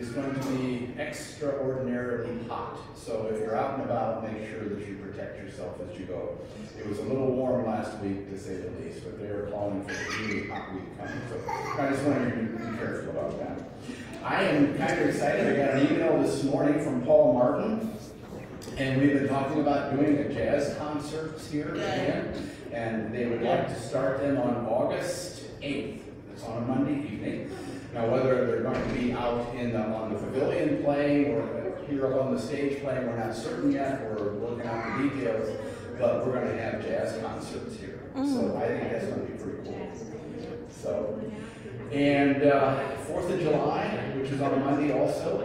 is going to be extraordinarily hot. So if you're out and about, make sure that you protect yourself as you go. It was a little warm last week, to say the least, but they're calling for a really hot week coming. So I just want you to be careful about that. I am kind of excited. I got an email this morning from Paul Martin, and we've been talking about doing a jazz concert here again and they would like to start them on August 8th. It's on a Monday evening. Now, whether they're going to be out in the, on the pavilion playing or here up on the stage playing, we're not certain yet. We're working out the details, but we're going to have jazz concerts here. Mm. So I think that's going to be pretty cool. So, and uh, Fourth of July, which is on a Monday also,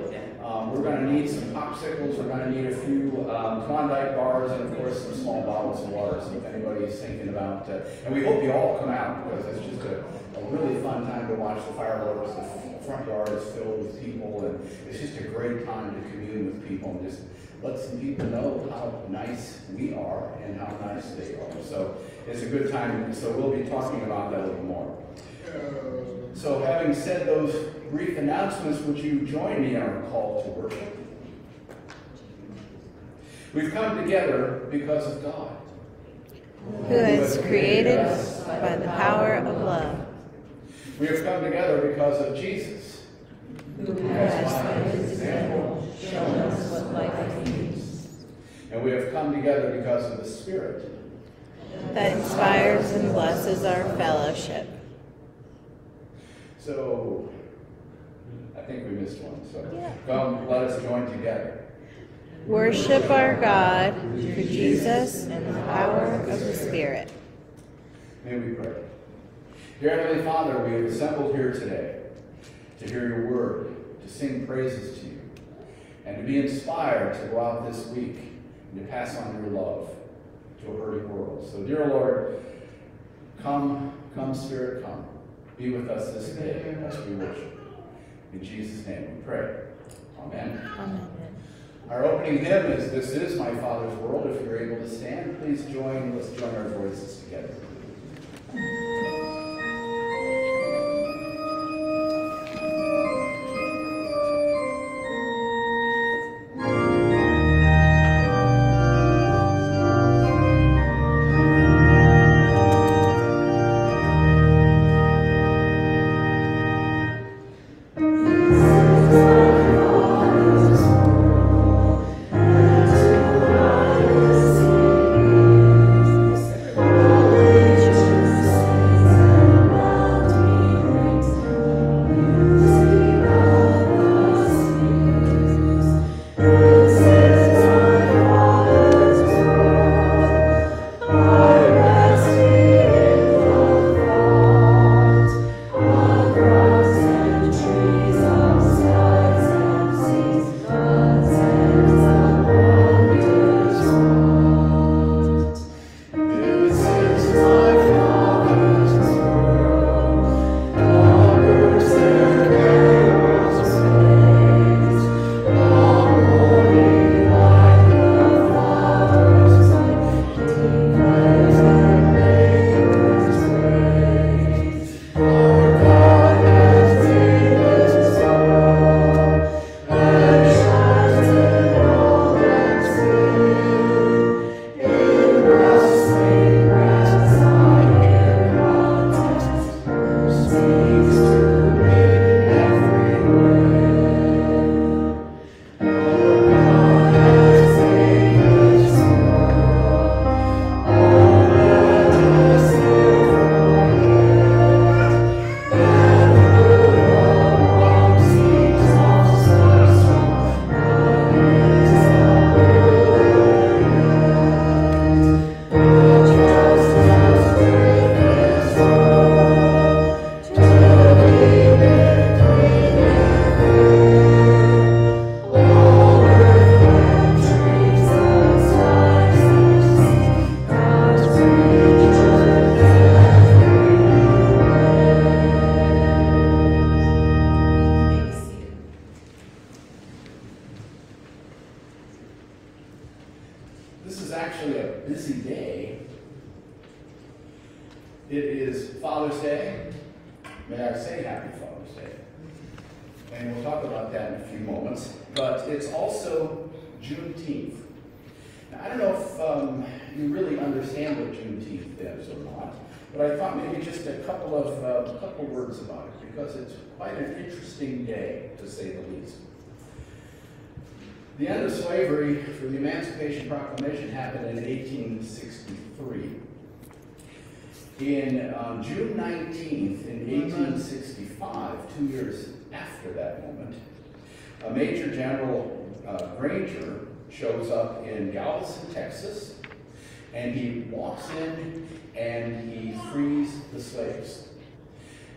um, we're going to need some popsicles. We're going to need a few um, Klondike bars and, of course, some small bottles of water. So if anybody's thinking about, uh, and we hope you all come out because it's just a, a really fun time to watch the fireworks. The front yard is filled with people, and it's just a great time to commune with people and just let some people know how nice we are and how nice they are. So it's a good time. So we'll be talking about that a little more. So having said those brief announcements, would you join me in our call to worship? We've come together because of God. Who has created us by the power of love. We have come together because of Jesus. Who has, by his example, shown us what life means. And we have come together because of the Spirit. That inspires and blesses our fellowship. So I think we missed one. So yeah. come, let us join together. Worship our God through Jesus and the power of the Spirit. May we pray. Dear Heavenly Father, we have assembled here today to hear your word, to sing praises to you, and to be inspired to go out this week and to pass on your love to a hurting world. So, dear Lord, come, come, Spirit, come. Be with us this day as we worship. In Jesus' name we pray. Amen. Amen. Our opening hymn is This Is My Father's World. If you're able to stand, please join. Let's join our voices together.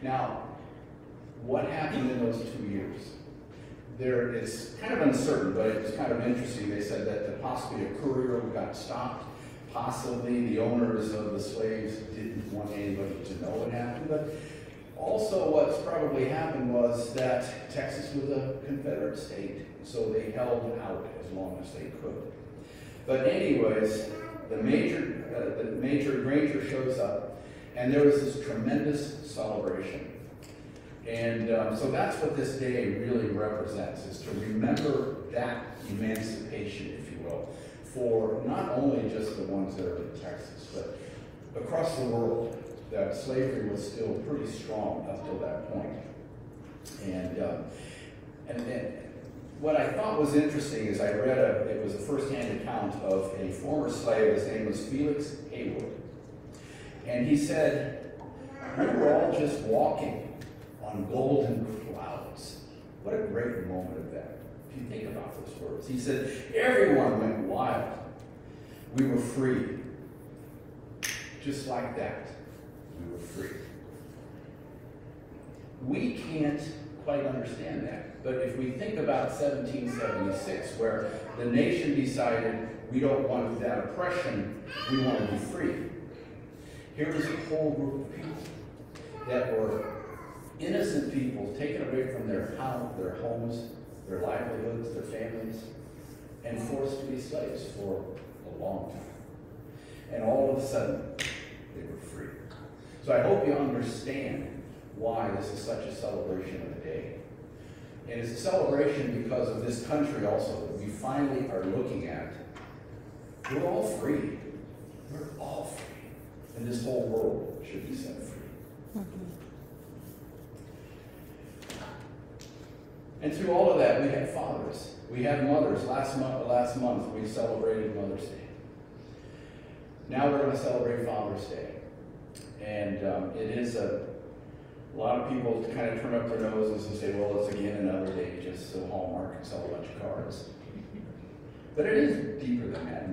Now, what happened in those two years? There, it's kind of uncertain, but it's kind of interesting. They said that the, possibly a courier got stopped. Possibly the owners of the slaves didn't want anybody to know what happened. But also, what's probably happened was that Texas was a Confederate state, so they held out as long as they could. But anyways, the major, uh, the major Granger shows up, and there was this tremendous celebration. And um, so that's what this day really represents, is to remember that emancipation, if you will, for not only just the ones that are in Texas, but across the world, that slavery was still pretty strong up till that point. And, um, and then what I thought was interesting is I read a, it was a first-hand account of a former slave, his name was Felix Haywood. And he said, we were all just walking on golden clouds. What a great moment of that, if you think about those words. He said, everyone went wild. We were free. Just like that, we were free. We can't quite understand that. But if we think about 1776, where the nation decided we don't want that oppression, we want to be free. Here was a whole group of people that were innocent people taken away from their house, their homes, their livelihoods, their families, and forced to be slaves for a long time. And all of a sudden, they were free. So I hope you understand why this is such a celebration of the day. And it's a celebration because of this country also that we finally are looking at. We're all free. We're all free. And this whole world should be set free. And through all of that, we had fathers. We had mothers. Last month, last month we celebrated Mother's Day. Now we're going to celebrate Father's Day. And um, it is a, a lot of people kind of turn up their noses and say, well, it's again another day just so Hallmark can sell a bunch of cards. But it is deeper than that.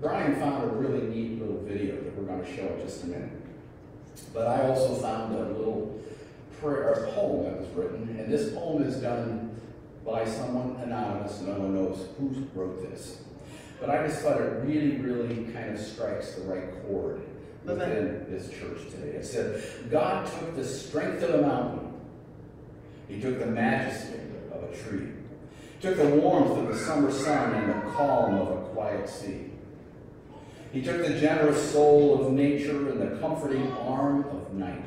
Brian found a really neat little video that we're going to show in just a minute. But I also found a little prayer, a poem that was written, and this poem is done by someone anonymous, no one knows who wrote this. But I just thought it really, really kind of strikes the right chord within this church today. It said, God took the strength of a mountain. He took the majesty of a tree. took the warmth of the summer sun and the calm of a quiet sea. He took the generous soul of nature and the comforting arm of night,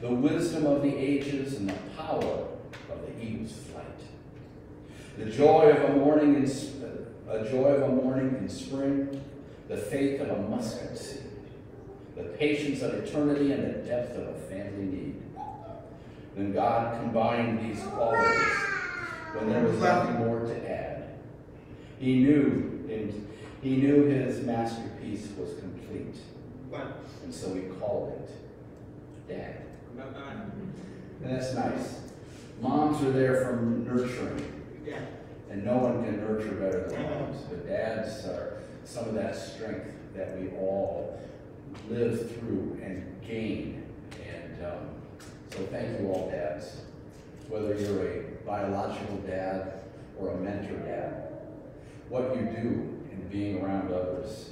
the wisdom of the ages and the power of the eagle's flight, the joy of a morning in a joy of a morning in spring, the faith of a mustard seed, the patience of eternity and the depth of a family need. Then God combined these qualities when there was nothing more to add. He knew, and he knew his masterpiece was complete. And so he called it Dad. And that's nice. Moms are there for nurturing. And no one can nurture better than moms. But dads are some of that strength that we all live through and gain. And um, so thank you all dads. Whether you're a biological dad or a mentor dad, what you do being around others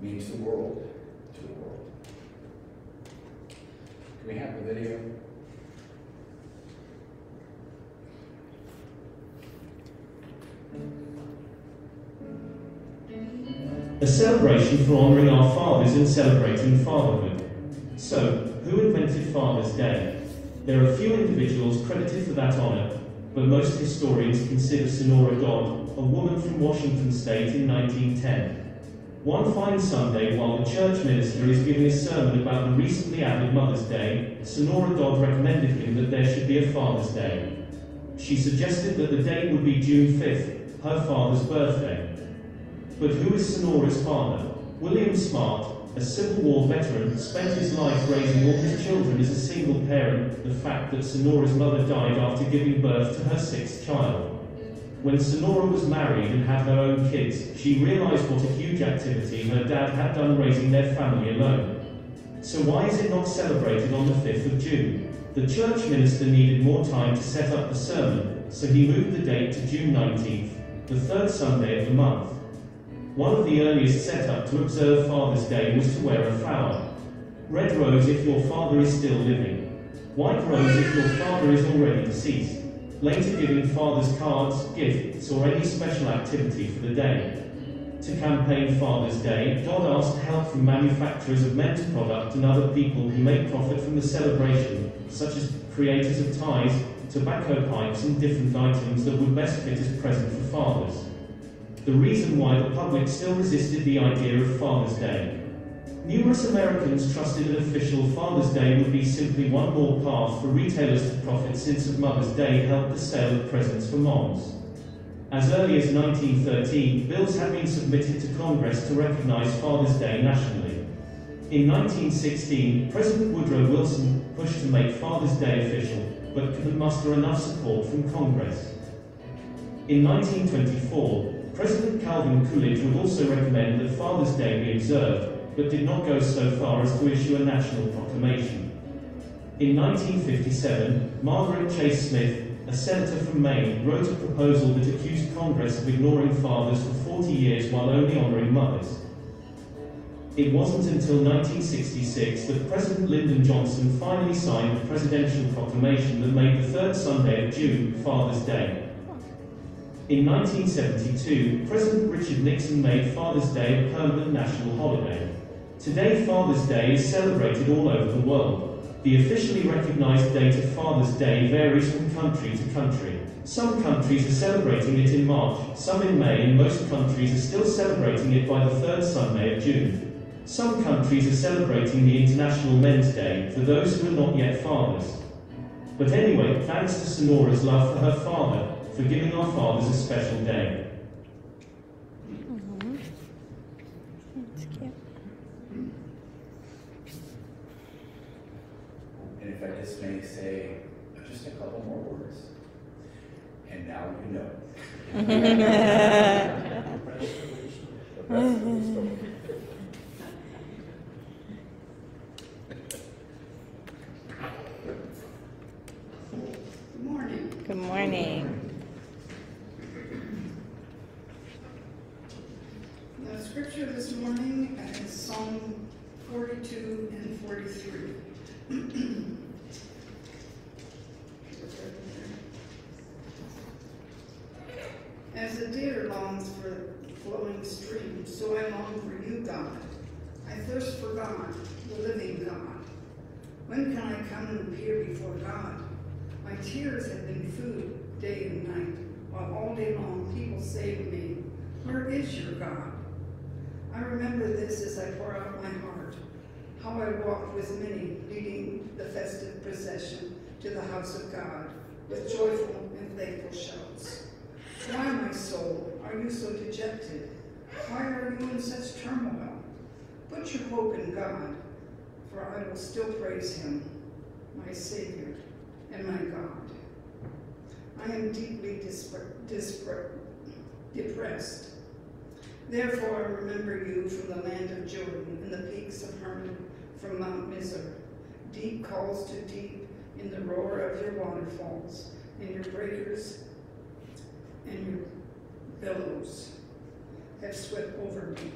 means the world to the world. Can we have the video? A celebration for honouring our fathers and celebrating fatherhood. So, who invented Father's Day. There are few individuals credited for that honor, but most historians consider Sonora Dodd, a woman from Washington state in 1910. One fine Sunday, while the church minister is giving a sermon about the recently added Mother's Day, Sonora Dodd recommended him that there should be a Father's Day. She suggested that the date would be June 5th, her father's birthday. But who is Sonora's father? William Smart, a Civil War veteran, spent his life raising all his children as a single parent, the fact that Sonora's mother died after giving birth to her sixth child. When Sonora was married and had her own kids, she realized what a huge activity her dad had done raising their family alone. So why is it not celebrated on the 5th of June? The church minister needed more time to set up the sermon, so he moved the date to June 19th, the third Sunday of the month. One of the earliest set up to observe Father's Day was to wear a flower. Red rose if your father is still living. White rose if your father is already deceased. Later giving fathers cards, gifts, or any special activity for the day. To campaign Father's Day, Dodd asked help from manufacturers of men's product and other people who make profit from the celebration, such as creators of ties, tobacco pipes, and different items that would best fit as present for fathers. The reason why the public still resisted the idea of Father's Day. Numerous Americans trusted an official Father's Day would be simply one more path for retailers to profit since Mother's Day helped the sale of presents for moms. As early as 1913, bills had been submitted to Congress to recognize Father's Day nationally. In 1916, President Woodrow Wilson pushed to make Father's Day official, but couldn't muster enough support from Congress. In 1924, President Calvin Coolidge would also recommend that Father's Day be observed, but did not go so far as to issue a national proclamation. In 1957, Margaret Chase Smith, a senator from Maine, wrote a proposal that accused Congress of ignoring fathers for 40 years while only honoring mothers. It wasn't until 1966 that President Lyndon Johnson finally signed the presidential proclamation that made the third Sunday of June Father's Day. In 1972, President Richard Nixon made Father's Day a permanent national holiday. Today, Father's Day is celebrated all over the world. The officially recognized date of Father's Day varies from country to country. Some countries are celebrating it in March, some in May, and most countries are still celebrating it by the third Sunday of June. Some countries are celebrating the International Men's Day for those who are not yet fathers. But anyway, thanks to Sonora's love for her father, for giving our fathers a special day. That's cute. And if I just may say just a couple more words. And now you know. Good morning. Good morning. The scripture this morning is Psalm 42 and 43. As a deer longs for flowing streams, so I long for you, God. I thirst for God, the living God. When can I come and appear before God? My tears have been food day and night, while all day long people say to me, Where is your God? I remember this as I pour out my heart, how I walked with many leading the festive procession to the house of God with joyful and thankful shouts. Why, my soul, are you so dejected? Why are you in such turmoil? Put your hope in God, for I will still praise him, my Savior and my God. I am deeply depressed. Therefore, I remember you from the land of Jordan and the peaks of Hermon from Mount Mizar. Deep calls to deep in the roar of your waterfalls, and your breakers and your billows have swept over me.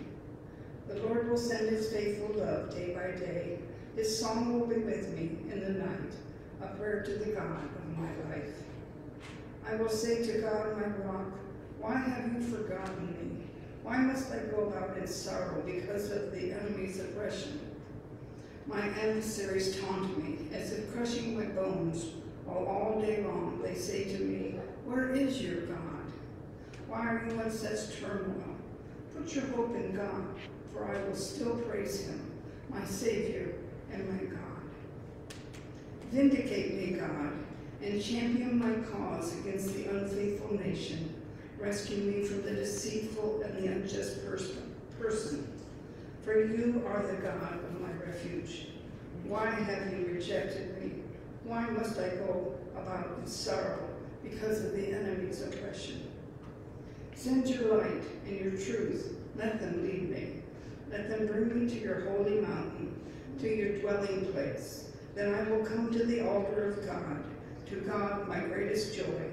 The Lord will send his faithful love day by day. His song will be with me in the night, a prayer to the God of my life. I will say to God, my rock, why have you forgotten me? Why must I go about in sorrow because of the enemy's oppression? My adversaries taunt me, as if crushing my bones, while all day long they say to me, Where is your God? Why are you in such turmoil? Put your hope in God, for I will still praise him, my Savior and my God. Vindicate me, God, and champion my cause against the unfaithful nation Rescue me from the deceitful and the unjust person. person. For you are the God of my refuge. Why have you rejected me? Why must I go about in sorrow because of the enemy's oppression? Send your light and your truth. Let them lead me. Let them bring me to your holy mountain, to your dwelling place. Then I will come to the altar of God, to God my greatest joy.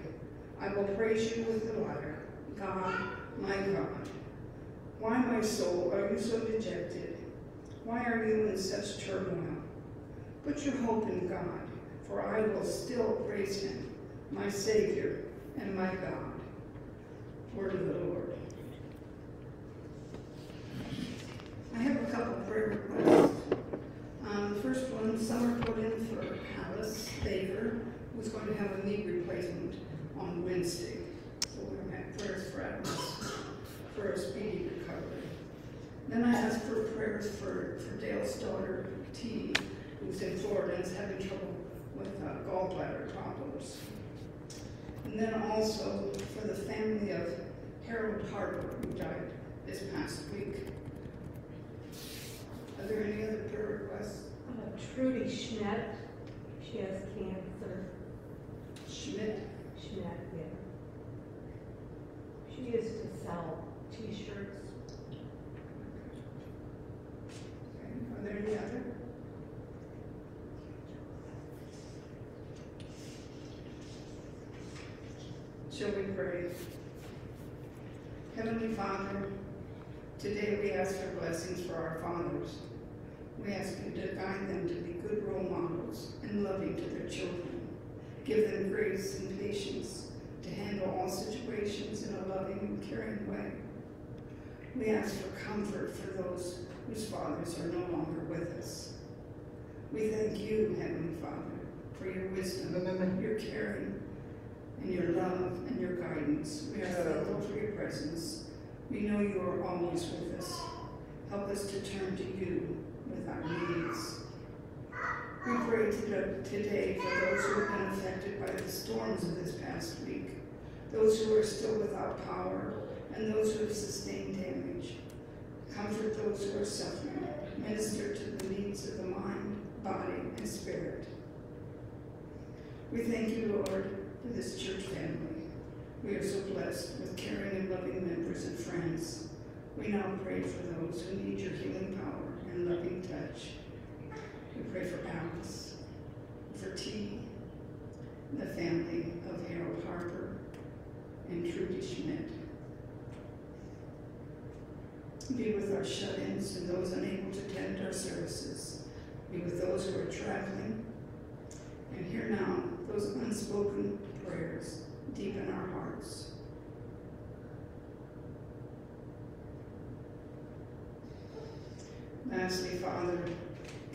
I will praise you with the lyre, God, my God. Why, my soul, are you so dejected? Why are you in such turmoil? Put your hope in God, for I will still praise him, my Savior and my God. Word of the Lord. I have a couple prayer requests. Um, the first one, Summer put in for Alice Baker, who's going to have a knee replacement on Wednesday. So we're going to have prayers for Alice for a speedy recovery. Then I asked for prayers for, for Dale's daughter, T, who's in Florida and is having trouble with uh, gallbladder problems. And then also for the family of Harold Harper, who died this past week. Are there any other prayer requests? Uh, Trudy Schmidt, she has cancer. Schmidt, She used to sell t-shirts. okay, are there any other? Shall we pray? Heavenly Father, today we ask for blessings for our fathers. We ask you to guide them to be good role models and loving to their children. Give them grace and patience to handle all situations in a loving and caring way. We ask for comfort for those whose fathers are no longer with us. We thank you, Heavenly Father, for your wisdom, your caring, and your love and your guidance. We are thankful for your presence. We know you are always with us. Help us to turn to you with our needs. We pray today for those who have been affected by the storms of this past week, those who are still without power, and those who have sustained damage. Comfort those who are suffering. Minister to the needs of the mind, body, and spirit. We thank you, Lord, for this church family. We are so blessed with caring and loving members and friends. We now pray for those who need your healing power and loving touch. Pray for Alice, for T, the family of Harold Harper, and Trudy Schmidt. Be with our shut-ins and those unable to attend our services. Be with those who are traveling. And hear now those unspoken prayers deep in our hearts. Lastly, Father,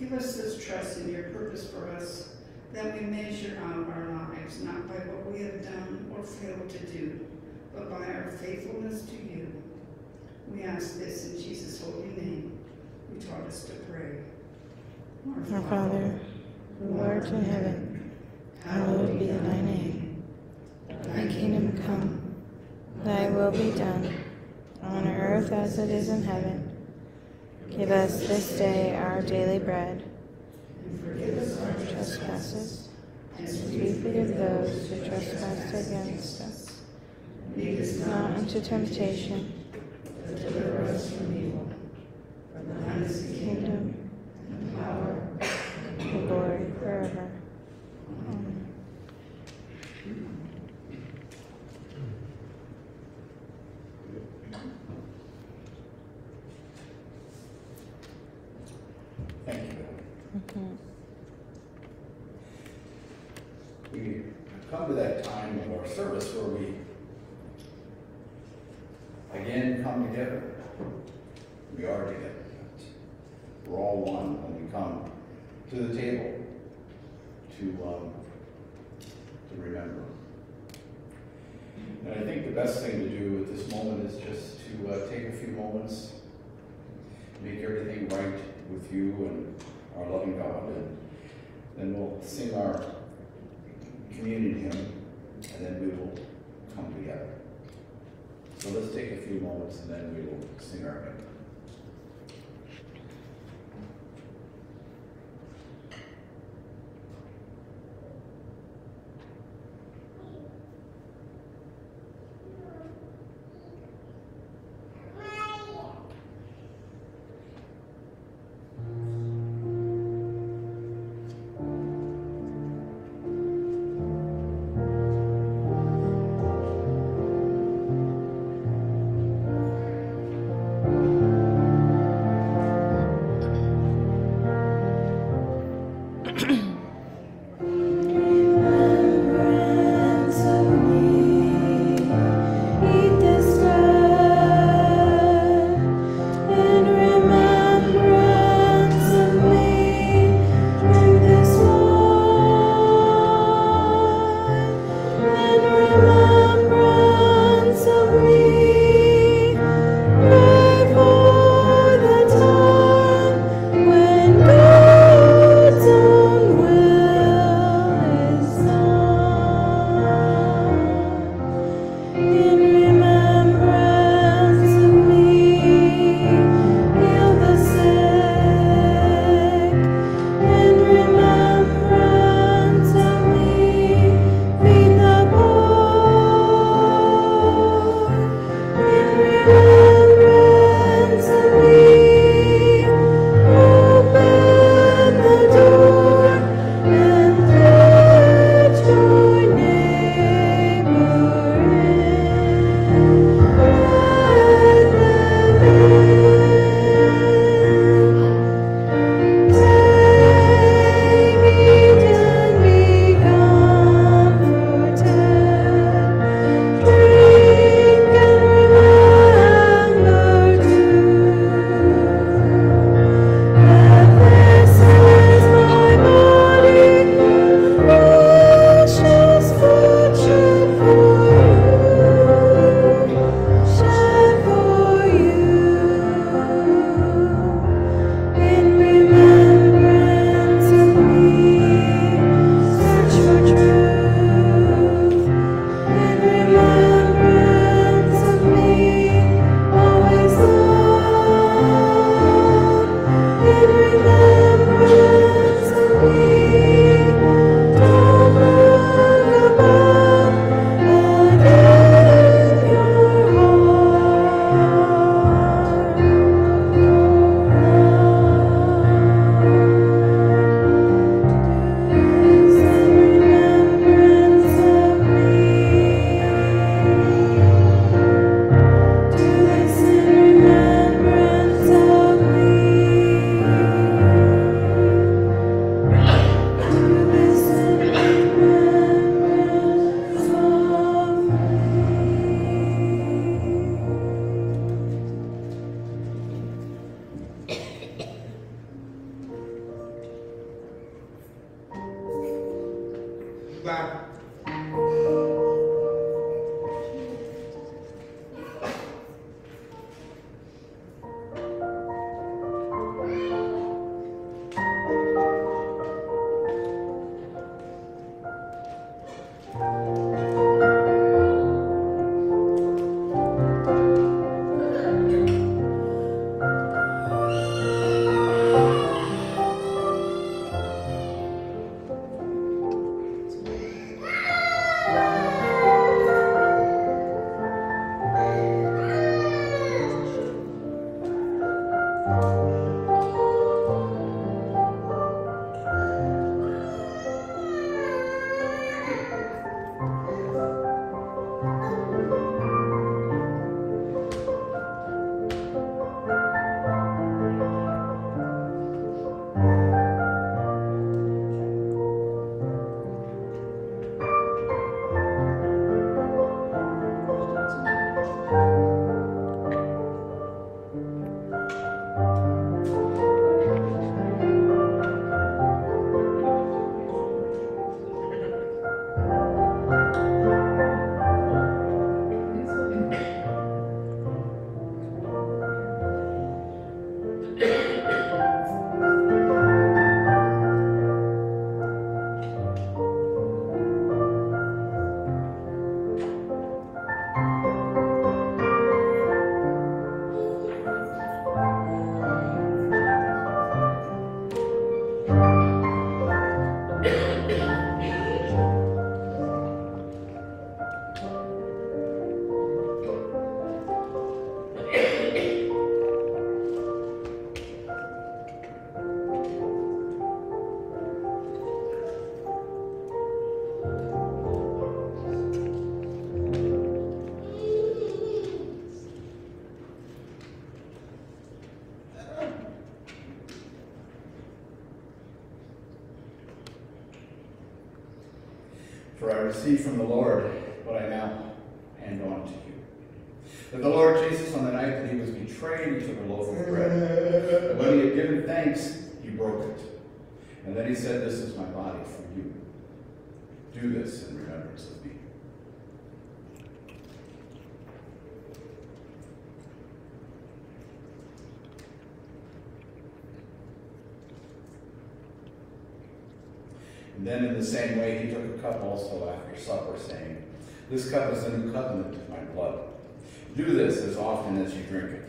give us this trust in your purpose for us that we measure out our lives not by what we have done or failed to do, but by our faithfulness to you. We ask this in Jesus' holy name, who taught us to pray. Our Father, who art in heaven, hallowed be thy name. Thy kingdom come, thy will be done, on earth as it is in heaven. Give us this day our daily bread. And forgive us our trespasses, as we forgive those who trespass against us. Lead us not into temptation, but deliver us from evil. For the kingdom, and the power, and the glory forever. Amen. we come to that time of our service where we again come together. We are together. We're all one when we come to the table to, um, to remember. And I think the best thing to do at this moment is just to uh, take a few moments, make everything right with you and our loving God, and then we'll sing our communion hymn, and then we will come together. So let's take a few moments and then we will sing our hymn. claro, received from the Lord what I now hand on to you. That the Lord Jesus, on the night that he was betrayed, he took a loaf of bread. And when he had given thanks, he broke it. And then he said, This is my body for you. Do this in remembrance of me. And then in the same way, he took a cup also after supper, saying, This cup is the new covenant of my blood. Do this as often as you drink it.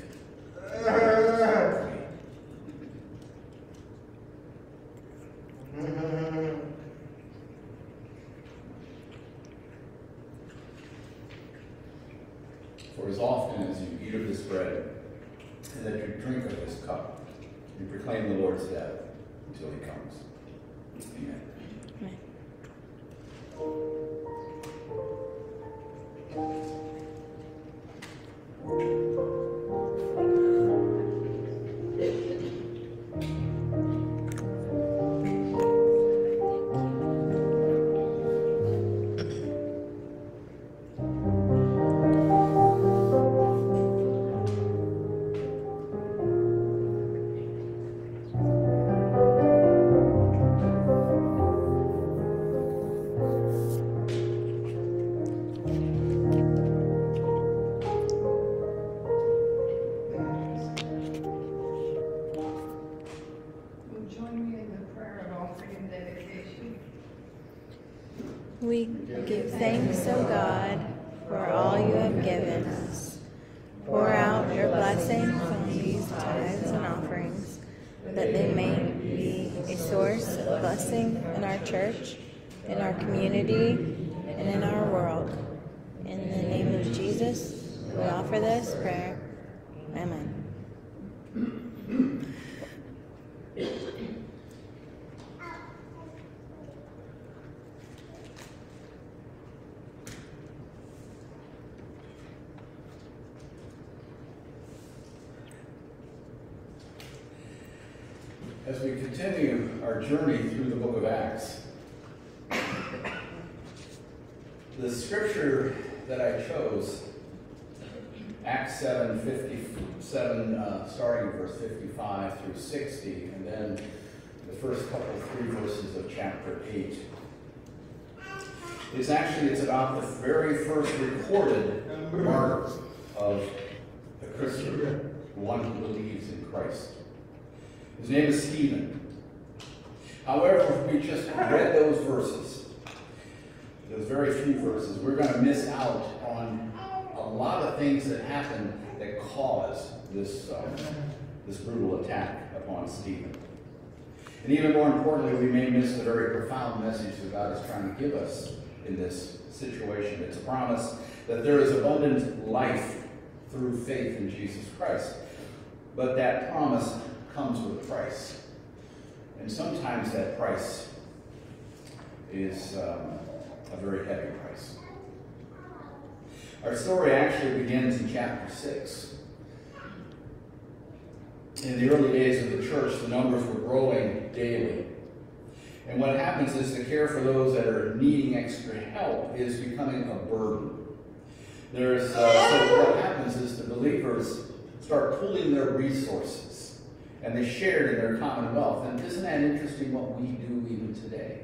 We give thanks, O God, for all you have given us. Pour out your blessings on these tithes and offerings, that they may be a source of blessing in our church, in our community, and in our world. In the name of Jesus, we offer this prayer. Amen. As we continue our journey through the book of Acts, the scripture that I chose, Acts 7 57, uh, starting verse 55 through 60, and then the first couple, three verses of chapter 8, is actually, it's about the very first recorded martyr of the Christian, one who believes in Christ. His name is Stephen. However, if we just read those verses, those very few verses, we're going to miss out on a lot of things that happened that caused this, um, this brutal attack upon Stephen. And even more importantly, we may miss the very profound message that God is trying to give us in this situation. It's a promise that there is abundant life through faith in Jesus Christ. But that promise comes with a price. And sometimes that price is um, a very heavy price. Our story actually begins in chapter 6. In the early days of the church, the numbers were growing daily. And what happens is the care for those that are needing extra help is becoming a burden. There's, uh, so what happens is the believers start pulling their resources and they shared in their commonwealth. And isn't that interesting what we do even today?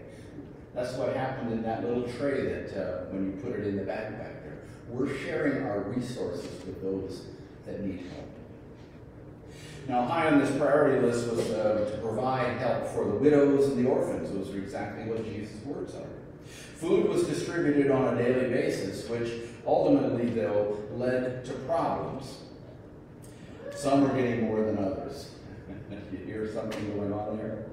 That's what happened in that little tray that uh, when you put it in the backpack there. We're sharing our resources with those that need help. Now, high on this priority list was uh, to provide help for the widows and the orphans. Those are exactly what Jesus' words are. Food was distributed on a daily basis, which ultimately, though, led to problems. Some were getting more than others. You hear something going on there?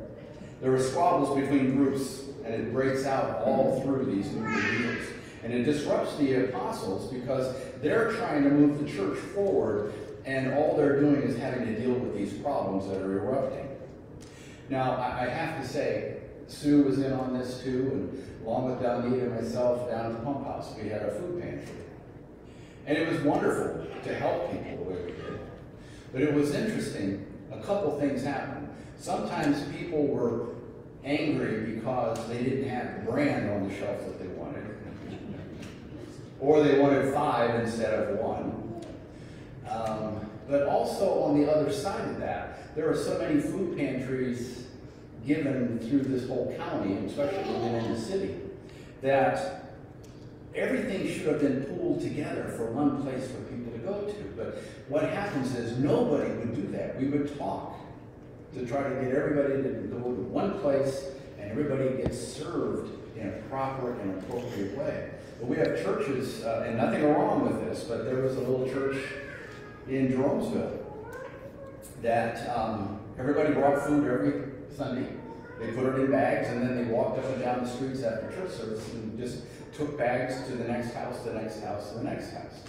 There are squabbles between groups, and it breaks out all through these new believers. And it disrupts the apostles because they're trying to move the church forward, and all they're doing is having to deal with these problems that are erupting. Now, I have to say, Sue was in on this too, and along with Dalmita and myself down at the pump house, we had a food pantry. And it was wonderful to help people the way we did. But it was interesting, couple things happened. Sometimes people were angry because they didn't have the brand on the shelf that they wanted. or they wanted five instead of one. Um, but also on the other side of that, there are so many food pantries given through this whole county, especially within the city, that everything should have been pooled together for one place for people go to. But what happens is nobody would do that. We would talk to try to get everybody to go to one place and everybody gets served in a proper and appropriate way. But we have churches, uh, and nothing wrong with this, but there was a little church in Jeromesville that um, everybody brought food every Sunday. They put it in bags and then they walked up and down the streets after church service and just took bags to the next house, the next house, the next house.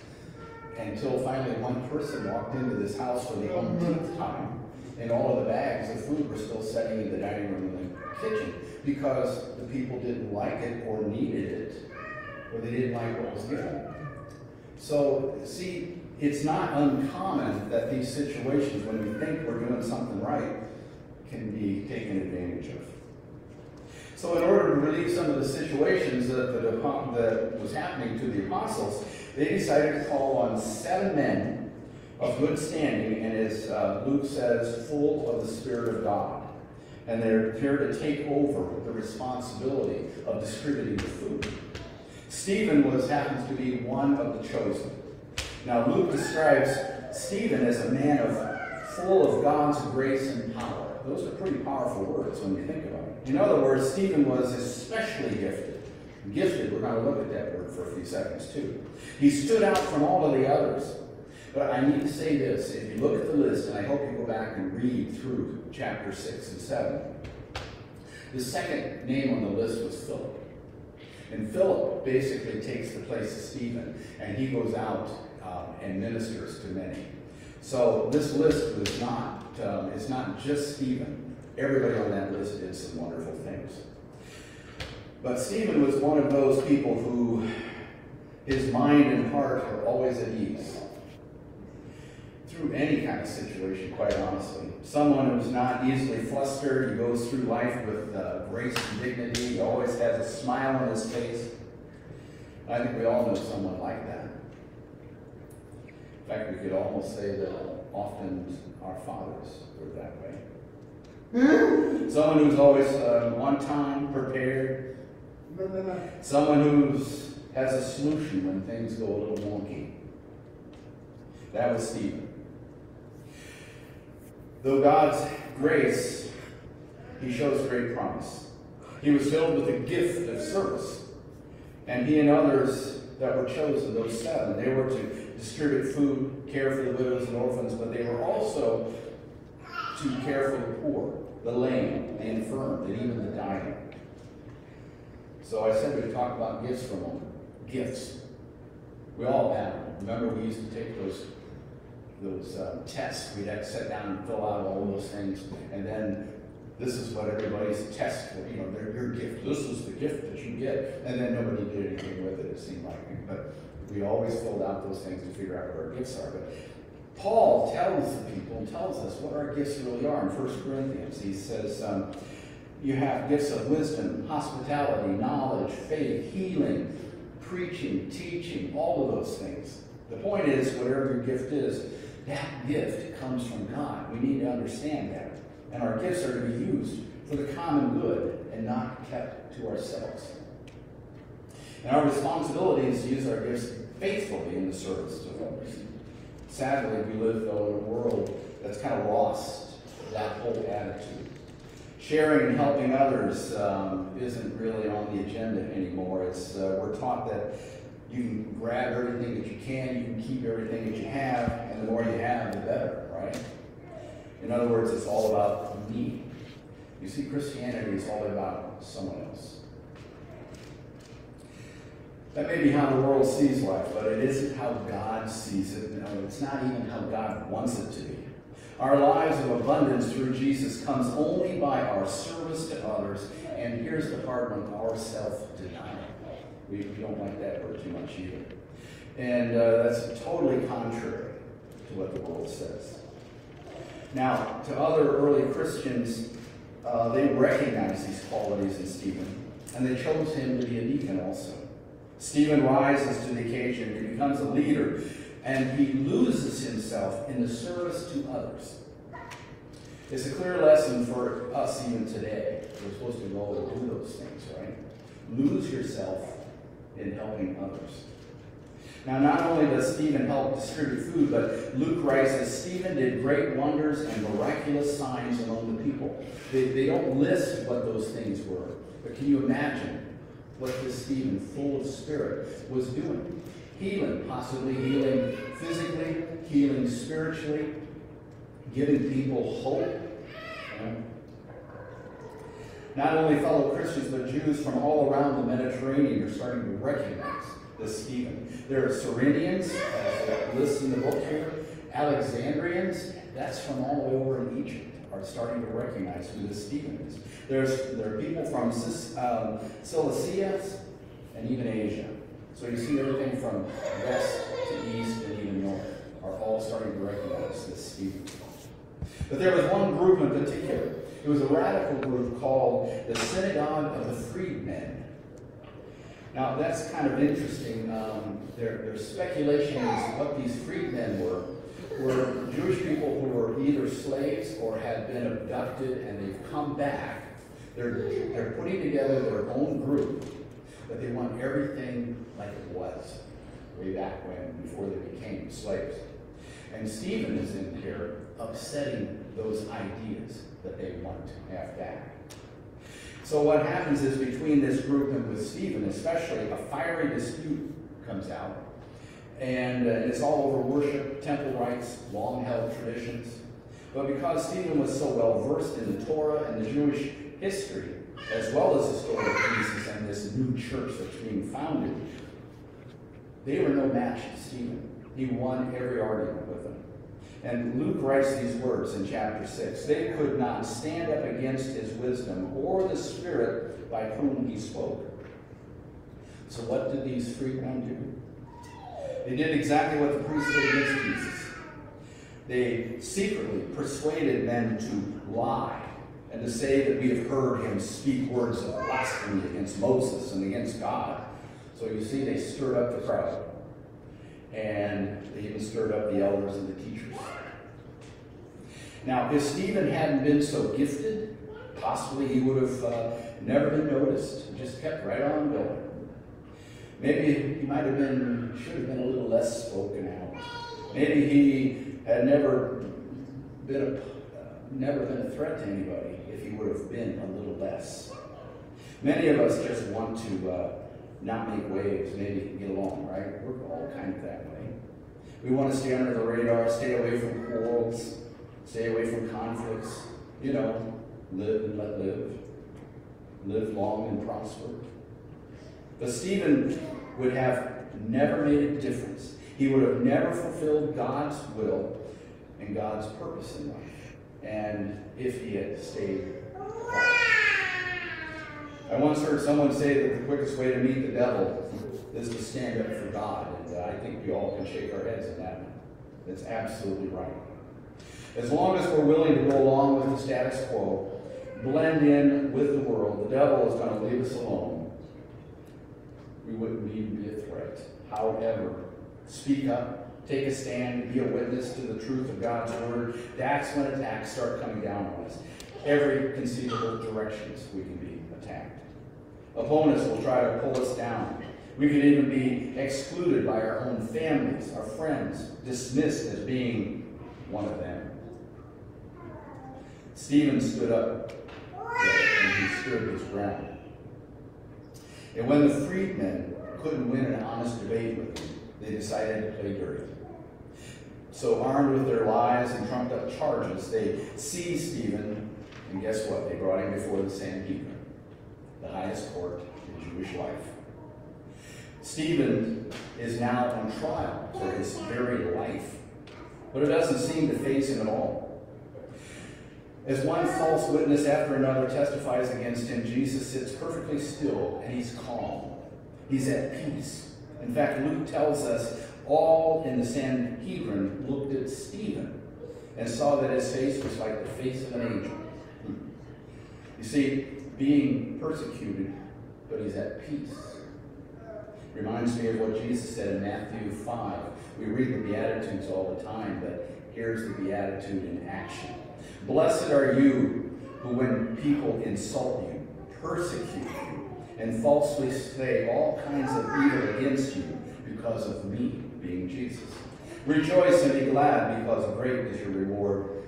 Until finally one person walked into this house for the mm-hmm. umpteenth time and all of the bags of food were still sitting in the dining room and the kitchen because the people didn't like it or needed it or they didn't like what was given. So, see, it's not uncommon that these situations, when we think we're doing something right, can be taken advantage of. So, in order to relieve some of the situations that, that, that was happening to the apostles, they decided to call on seven men of good standing, and as uh, Luke says, full of the Spirit of God. And they're here to take over the responsibility of distributing the food. Stephen was happens to be one of the chosen. Now Luke describes Stephen as a man of full of God's grace and power. Those are pretty powerful words when you think about it. In other words, Stephen was especially gifted. Gifted, we're going to look at that word for a few seconds too. He stood out from all of the others. But I need to say this, if you look at the list, and I hope you go back and read through chapter 6 and 7, the second name on the list was Philip. And Philip basically takes the place of Stephen, and he goes out um, and ministers to many. So this list was not, um, it's not just Stephen. Everybody on that list did some wonderful things. But Stephen was one of those people who his mind and heart are always at ease through any kind of situation, quite honestly. Someone who's not easily flustered, he goes through life with uh, grace and dignity, he always has a smile on his face. I think we all know someone like that. In fact, we could almost say that often our fathers were that way. Someone who's always uh, on time, prepared. Someone who's has a solution when things go a little wonky. That was Stephen. Though God's grace, he shows great promise. He was filled with the gift of service. And he and others that were chosen, those seven, they were to distribute food, care for the widows and orphans, but they were also to care for the poor, the lame, the infirm, and even the dying. So I said we'd talk about gifts for a moment. Gifts. We all have them. Remember, we used to take those those uh, tests. We'd have to sit down and fill out all those things, and then this is what everybody's test for. You know, their your gift. This is the gift that you get, and then nobody did anything with it. It seemed like, but we always filled out those things to figure out what our gifts are. But Paul tells the people tells us what our gifts really are in 1 Corinthians. He says. Um, you have gifts of wisdom, hospitality, knowledge, faith, healing, preaching, teaching, all of those things. The point is, whatever your gift is, that gift comes from God. We need to understand that. And our gifts are to be used for the common good and not kept to ourselves. And our responsibility is to use our gifts faithfully in the service of others. Sadly, we live, though, in a world that's kind of lost that whole attitude. Sharing and helping others um, isn't really on the agenda anymore. It's, uh, we're taught that you can grab everything that you can, you can keep everything that you have, and the more you have, the better, right? In other words, it's all about me. You see, Christianity is all about someone else. That may be how the world sees life, but it isn't how God sees it. No, it's not even how God wants it to be. Our lives of abundance through Jesus comes only by our service to others, and here's the hard one, our self-denial. We, we don't like that word too much either. And uh, that's totally contrary to what the world says. Now, to other early Christians, uh, they recognized these qualities in Stephen, and they chose him to be a deacon also. Stephen rises to the occasion, he becomes a leader, and he loses himself in the service to others. It's a clear lesson for us even today. We're supposed to go and do those things, right? Lose yourself in helping others. Now, not only does Stephen help distribute food, but Luke writes that Stephen did great wonders and miraculous signs among the people. They, they don't list what those things were, but can you imagine what this Stephen, full of spirit, was doing? Healing, possibly healing physically, healing spiritually, giving people hope. Not only fellow Christians, but Jews from all around the Mediterranean are starting to recognize this Stephen. There are Cyrenians, as listed in the book here, Alexandrians, that's from all the way over in Egypt, are starting to recognize who this Stephen is. There's, there are people from um, Cilicia and even Asia. So you see everything from west to east and even north are all starting to recognize this Stephen. But there was one group in particular. It was a radical group called the Synagogue of the Freedmen. Now, that's kind of interesting. Um, there, there's speculation as to what these freedmen were. Were Jewish people who were either slaves or had been abducted and they've come back. They're, they're putting together their own group, but they want everything like it was way back when, before they became slaves. And Stephen is in here upsetting those ideas that they want to have back. So what happens is between this group and with Stephen, especially, a fiery dispute comes out. And uh, it's all over worship, temple rites, long-held traditions. But because Stephen was so well versed in the Torah and the Jewish history, as well as the story of Jesus and this new church that's being founded, they were no match to Stephen. He won every argument with them. And Luke writes these words in chapter 6 They could not stand up against his wisdom or the Spirit by whom he spoke. So, what did these freedmen do? They did exactly what the priests did against Jesus. They secretly persuaded men to lie and to say that we have heard him speak words of blasphemy against Moses and against God. So, you see, they stirred up the crowd. And they even stirred up the elders and the teachers. Now, if Stephen hadn't been so gifted, possibly he would have uh, never been noticed, and just kept right on going. Maybe he might have been, should have been a little less spoken out. Maybe he had never been a, uh, never been a threat to anybody if he would have been a little less. Many of us just want to uh, not make waves, maybe get along, right? We're all kind of that way. We want to stay under the radar, stay away from quarrels, stay away from conflicts, you know, live and let live, live long and prosper. But Stephen would have never made a difference. He would have never fulfilled God's will and God's purpose in life. And if he had stayed. I once heard someone say that the quickest way to meet the devil is to stand up for God. And uh, I think we all can shake our heads at that. That's absolutely right. As long as we're willing to go along with the status quo, blend in with the world, the devil is going to leave us alone. We wouldn't even be a threat. However, speak up, take a stand, be a witness to the truth of God's word. That's when attacks start coming down on us. Every conceivable directions we can be attacked. Opponents will try to pull us down. We could even be excluded by our own families, our friends, dismissed as being one of them. Stephen stood up and he stood his ground. And when the freedmen couldn't win an honest debate with him, they decided to play dirty. So, armed with their lies and trumped up charges, they seized Stephen, and guess what? They brought him before the Sanhedrin, the highest court in Jewish life. Stephen is now on trial for his very life, but it doesn't seem to faze him at all. As one false witness after another testifies against him, Jesus sits perfectly still and he's calm. He's at peace. In fact, Luke tells us all in the Sanhedrin looked at Stephen and saw that his face was like the face of an angel. You see, being persecuted, but he's at peace. Reminds me of what Jesus said in Matthew 5. We read the Beatitudes all the time, but here's the Beatitude in action. Blessed are you who, when people insult you, persecute you, and falsely say all kinds of evil against you because of me, being Jesus. Rejoice and be glad, because great is your reward,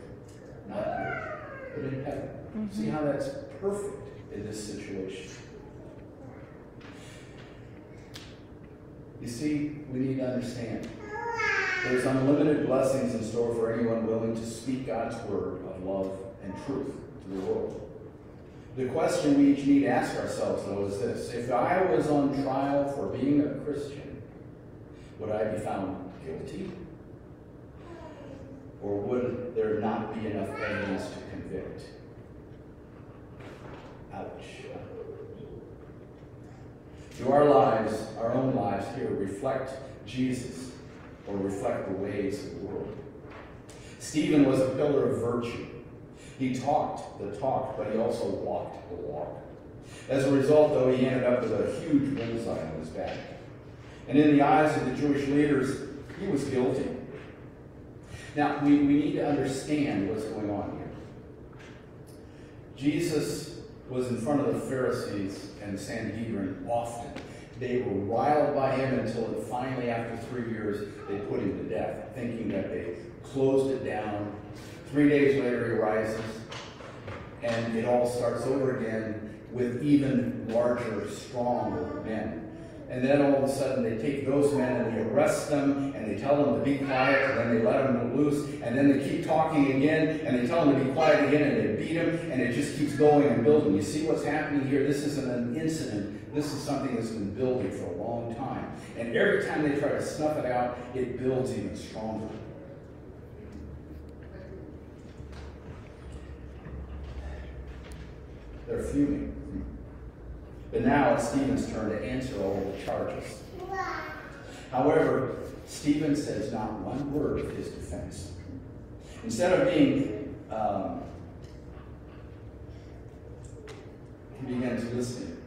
not here, but in heaven. Mm-hmm. See how that's perfect in this situation. You see, we need to understand there's unlimited blessings in store for anyone willing to speak God's word of love and truth to the world. The question we each need to ask ourselves, though, is this If I was on trial for being a Christian, would I be found guilty? Or would there not be enough evidence to convict? Ouch. Do our lives, our own lives here, reflect Jesus or reflect the ways of the world? Stephen was a pillar of virtue. He talked the talk, but he also walked the walk. As a result, though, he ended up with a huge bullseye on his back. And in the eyes of the Jewish leaders, he was guilty. Now, we, we need to understand what's going on here. Jesus was in front of the Pharisees and Sanhedrin often. They were riled by him until finally, after three years, they put him to death, thinking that they closed it down. Three days later, he rises, and it all starts over again with even larger, stronger men. And then all of a sudden they take those men and they arrest them and they tell them to be quiet and then they let them loose and then they keep talking again and they tell them to be quiet again and they beat them and it just keeps going and building. You see what's happening here? This isn't an incident. This is something that's been building for a long time. And every time they try to snuff it out, it builds even stronger. They're fuming. But now it's Stephen's turn to answer all the charges. However, Stephen says not one word of his defense. Instead of being, um, he began to listen.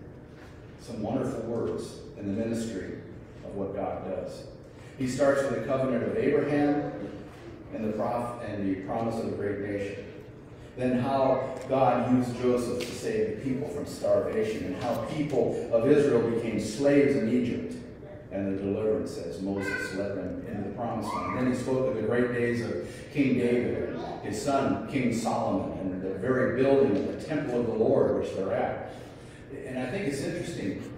Some wonderful words in the ministry of what God does. He starts with the covenant of Abraham and the prof- and the promise of a great nation. Then how God used Joseph to save the people from starvation, and how people of Israel became slaves in Egypt, and the deliverance as Moses led them into the promised land. Then he spoke of the great days of King David his son King Solomon, and the very building of the temple of the Lord which they're at. And I think it's interesting.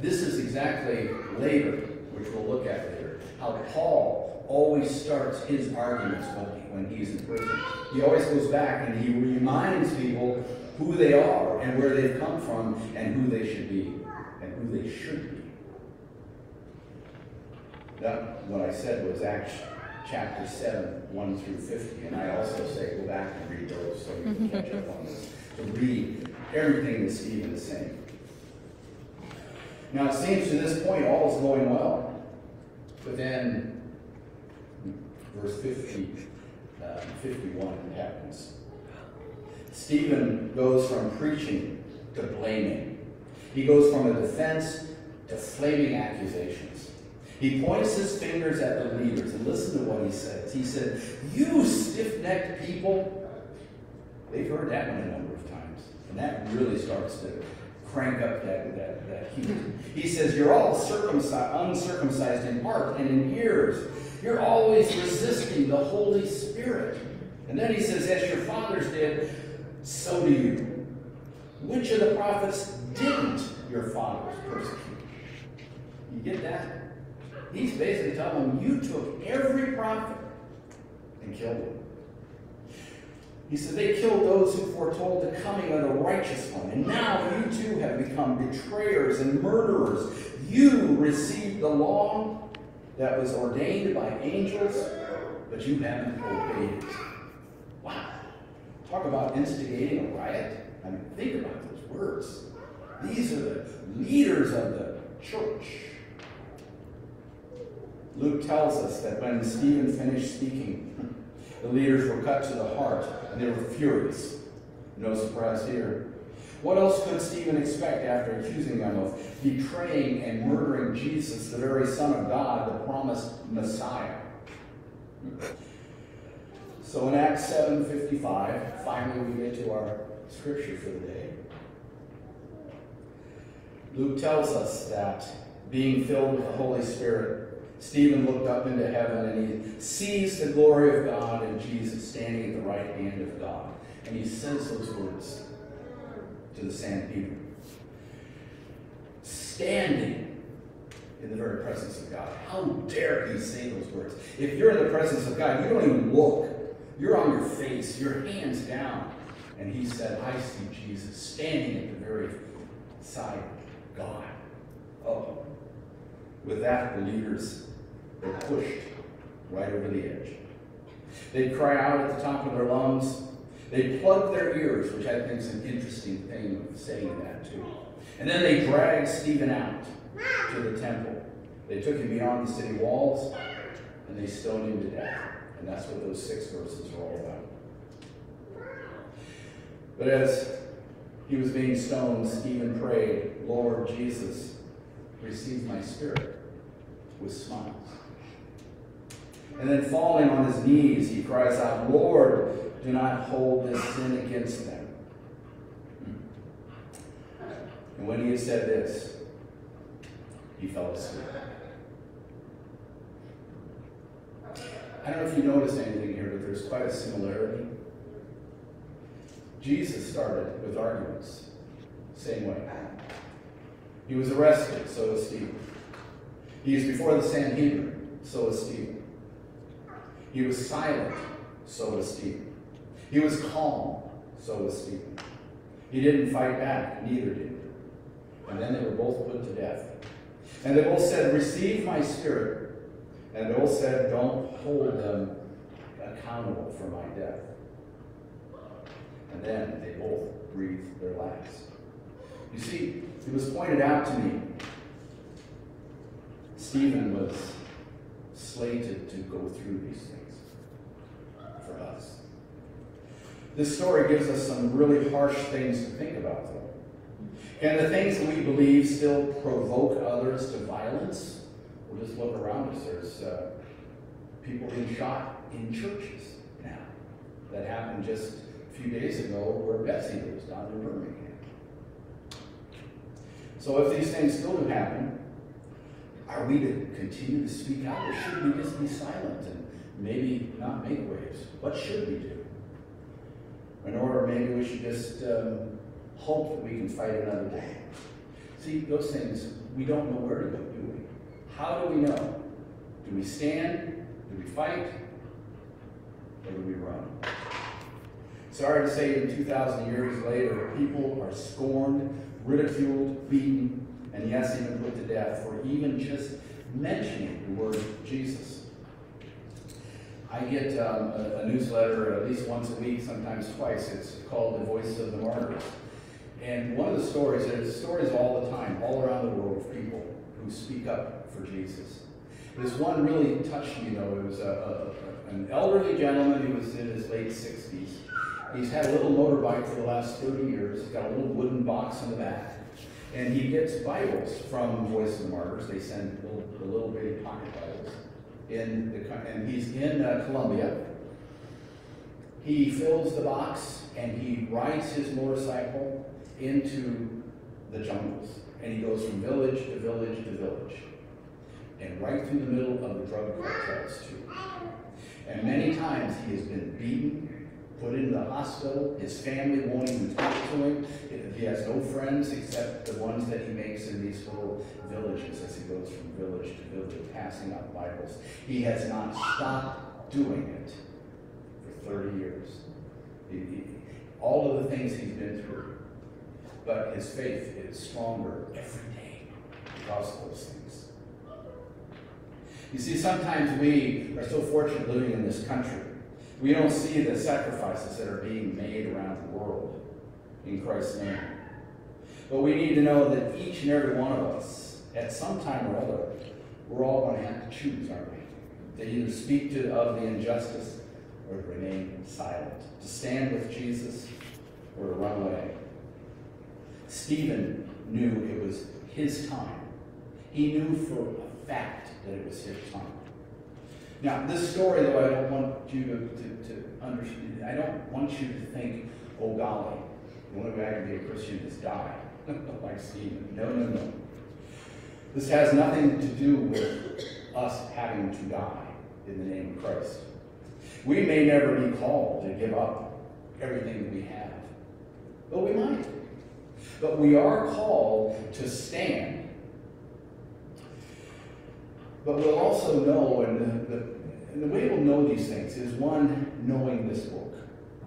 This is exactly later, which we'll look at later, how Paul always starts his arguments when, when he's in prison. He always goes back and he reminds people who they are and where they've come from and who they should be and who they should be. That, what I said was Acts chapter 7, 1 through 50. And I also say go back and read those so you can catch up on this. To read everything that Stephen is saying. Now it seems to this point all is going well. But then, verse 50, uh, 51 happens. Stephen goes from preaching to blaming. He goes from a defense to flaming accusations. He points his fingers at the leaders, and listen to what he says. He said, You stiff necked people. They've heard that one a number of times, and that really starts to crank up that, that, that heat. He says, You're all circumcised, uncircumcised in heart and in ears. You're always resisting the Holy Spirit. And then he says, As your fathers did, so do you. Which of the prophets didn't your fathers persecute? You get that? He's basically telling them, You took every prophet and killed them. He said, They killed those who foretold the coming of the righteous one. And now you too have become betrayers and murderers. You received the law that was ordained by angels, but you haven't obeyed it. Wow. Talk about instigating a riot. I mean, think about those words. These are the leaders of the church. Luke tells us that when Stephen finished speaking, the leaders were cut to the heart and they were furious. No surprise here. What else could Stephen expect after accusing them of betraying and murdering Jesus, the very Son of God, the promised Messiah? So in Acts 7:55, finally we get to our scripture for the day. Luke tells us that being filled with the Holy Spirit, Stephen looked up into heaven and he sees the glory of God and Jesus standing at the right hand of God. And he says those words to the Sanhedrin. Standing in the very presence of God. How dare he say those words? If you're in the presence of God, you don't even look. You're on your face, your hands down. And he said, I see Jesus standing at the very side of God. Oh. With that, the leaders were pushed right over the edge. They'd cry out at the top of their lungs. They'd plug their ears, which I think is an interesting thing of saying that too. And then they dragged Stephen out to the temple. They took him beyond the city walls and they stoned him to death. And that's what those six verses are all about. But as he was being stoned, Stephen prayed, Lord Jesus, receive my spirit with smiles. And then falling on his knees, he cries out, Lord, do not hold this sin against them. And when he had said this, he fell asleep. I don't know if you notice anything here, but there's quite a similarity. Jesus started with arguments, same way. He was arrested, so was Stephen. He is before the Sanhedrin, so was Stephen. He was silent, so was Stephen. He was calm, so was Stephen. He didn't fight back, neither did he. And then they were both put to death. And they both said, Receive my spirit. And they both said, Don't hold them accountable for my death. And then they both breathed their last. You see, it was pointed out to me Stephen was slated to go through these things for us. This story gives us some really harsh things to think about, though. Can the things that we believe still provoke others to violence? We'll just look around us. There's uh, people being shot in churches now. That happened just a few days ago where Betsy lives down in Birmingham. So if these things still do happen, are we to continue to speak out or should we just be silent and maybe not make waves? What should we do? In order, maybe we should just um, hope that we can fight another day. See, those things, we don't know where to go, do we? How do we know? Do we stand? Do we fight? Or do we run? Sorry to say, in 2,000 years later, people are scorned, ridiculed, beaten, and yes, even put to death for even just mentioning the word Jesus. I get um, a, a, newsletter at least once a week, sometimes twice. It's called The Voice of the Martyrs. And one of the stories, there's stories all the time, all around the world of people who speak up for Jesus. This one really touched me, though. It was a, a, an elderly gentleman who was in his late 60s. He's had a little motorbike for the last 30 years. He's got a little wooden box in the back. And he gets Bibles from Voice of the Martyrs. They send little, little bitty pocket Bibles. In the, and he's in uh, Colombia. He fills the box and he rides his motorcycle into the jungles. And he goes from village to village to village. And right through the middle of the drug cartels, too. And many times he has been beaten, put in the hospital. His family won't even talk to him. He has no friends except the ones that he makes in these little villages as he goes from village to village, passing out Bibles. He has not stopped doing it for 30 years. He, he, all of the things he's been through. But his faith is stronger every day because of those things. You see, sometimes we are so fortunate living in this country we don't see the sacrifices that are being made around the world in Christ's name. But we need to know that each and every one of us, at some time or other, we're all going to have to choose, aren't we? To either speak to of the injustice or to remain silent. To stand with Jesus or to run away. Stephen knew it was his time. He knew for a fact that it was his time. Now, this story, though, I don't want you to, to, to understand, I don't want you to think, oh golly, the only way I can be a Christian is die, like Stephen. No, no, no. This has nothing to do with us having to die in the name of Christ. We may never be called to give up everything we have, but we might. But we are called to stand. But we'll also know, and the, and the way we'll know these things is one, knowing this book,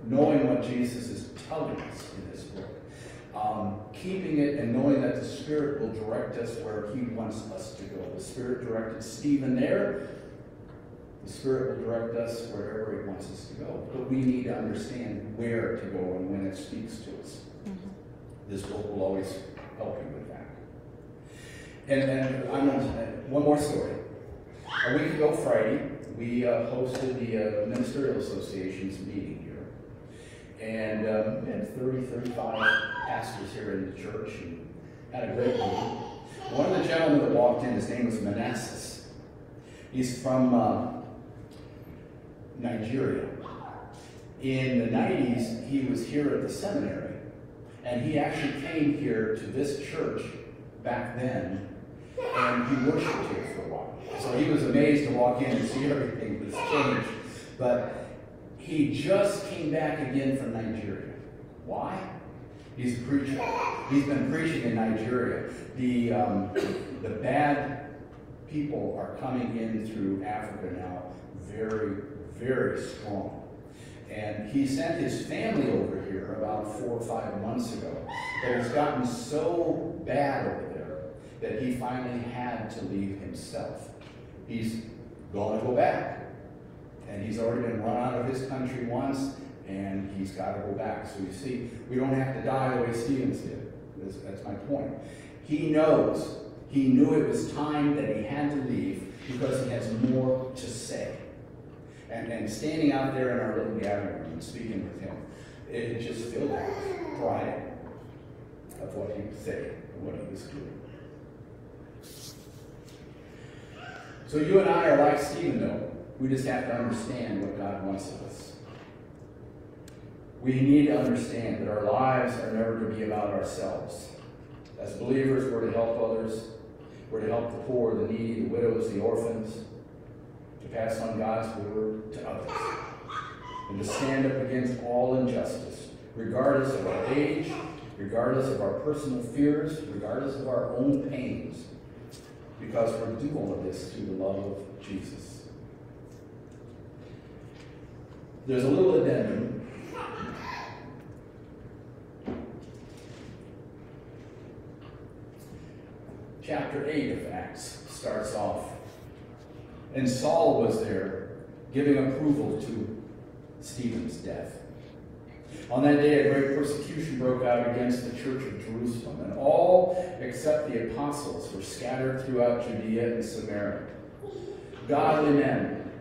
knowing what Jesus is telling us in this book, um, keeping it and knowing that the Spirit will direct us where He wants us to go. The Spirit directed Stephen there. The Spirit will direct us wherever He wants us to go. But we need to understand where to go and when it speaks to us. This book will always help you with that. And, and I'm one more story. A week ago Friday, we uh, hosted the uh, Ministerial Association's meeting here. And um, we had 30, 35 pastors here in the church and had a great meeting. One of the gentlemen that walked in, his name was Manassas. He's from uh, Nigeria. In the 90s, he was here at the seminary, and he actually came here to this church back then, and he worshiped here. So he was amazed to walk in and see everything was changed. But he just came back again from Nigeria. Why? He's a preacher. He's been preaching in Nigeria. The, um, the bad people are coming in through Africa now very, very strong. And he sent his family over here about four or five months ago. But it's gotten so bad over there that he finally had to leave himself. He's going to go back. And he's already been run out of his country once, and he's got to go back. So you see, we don't have to die the way Stevens did. That's, that's my point. He knows, he knew it was time that he had to leave because he has more to say. And, and standing out there in our little gathering room and speaking with him, it just filled with pride of what he was saying and what he was doing. So you and I are like Stephen, though. We just have to understand what God wants of us. We need to understand that our lives are never to be about ourselves. As believers, we're to help others. We're to help the poor, the needy, the widows, the orphans, to pass on God's word to others, and to stand up against all injustice, regardless of our age, regardless of our personal fears, regardless of our own pains, because we're doing all of this through the love of Jesus. There's a little addendum. Chapter 8 of Acts starts off. And Saul was there giving approval to Stephen's death. On that day, a great persecution broke out against the church of Jerusalem, and all except the apostles were scattered throughout Judea and Samaria. Godly men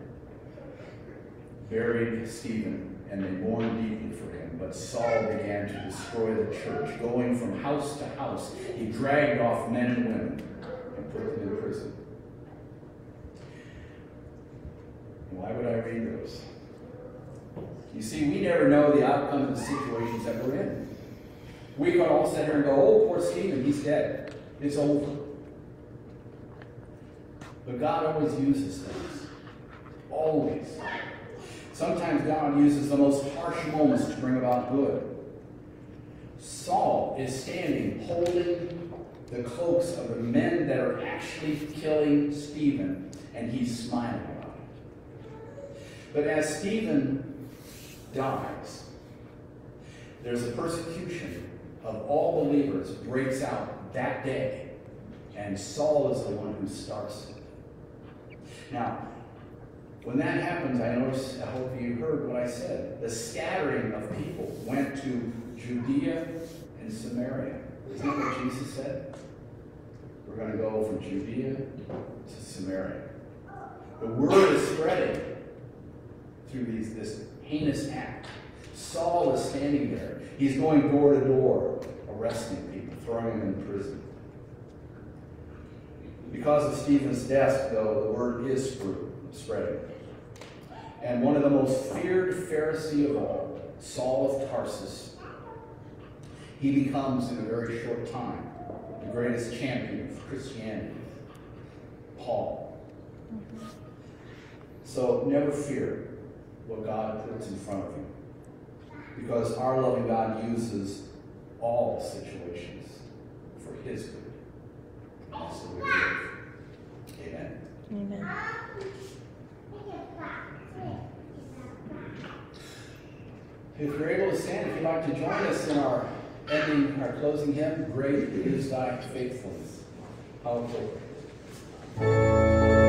buried Stephen, and they mourned deeply for him. But Saul began to destroy the church. Going from house to house, he dragged off men and women and put them in prison. Why would I read those? You see, we never know the outcome of the situations that we're in. We could all sit here and go, oh, poor Stephen, he's dead. It's over. But God always uses things. Always. Sometimes God uses the most harsh moments to bring about good. Saul is standing holding the cloaks of the men that are actually killing Stephen, and he's smiling about it. But as Stephen dies, there's a persecution of all believers breaks out that day, and Saul is the one who starts it. Now, when that happens, I notice, I hope you heard what I said. The scattering of people went to Judea and Samaria. Isn't that what Jesus said? We're going to go from Judea to Samaria. The word is spreading through these, this heinous act. Saul is standing there. He's going door to door arresting people, throwing them in prison. Because of Stephen's death, though, the word is spreading. And one of the most feared Pharisee of all, Saul of Tarsus, he becomes in a very short time the greatest champion of Christianity, Paul. So never fear what God puts in front of you. Because our loving God uses all situations for his good. And so we live. Amen. Amen. If you're able to stand, if you'd like to join us in our ending, our closing hymn, Great is Thy Faithfulness. Powerful. Spirit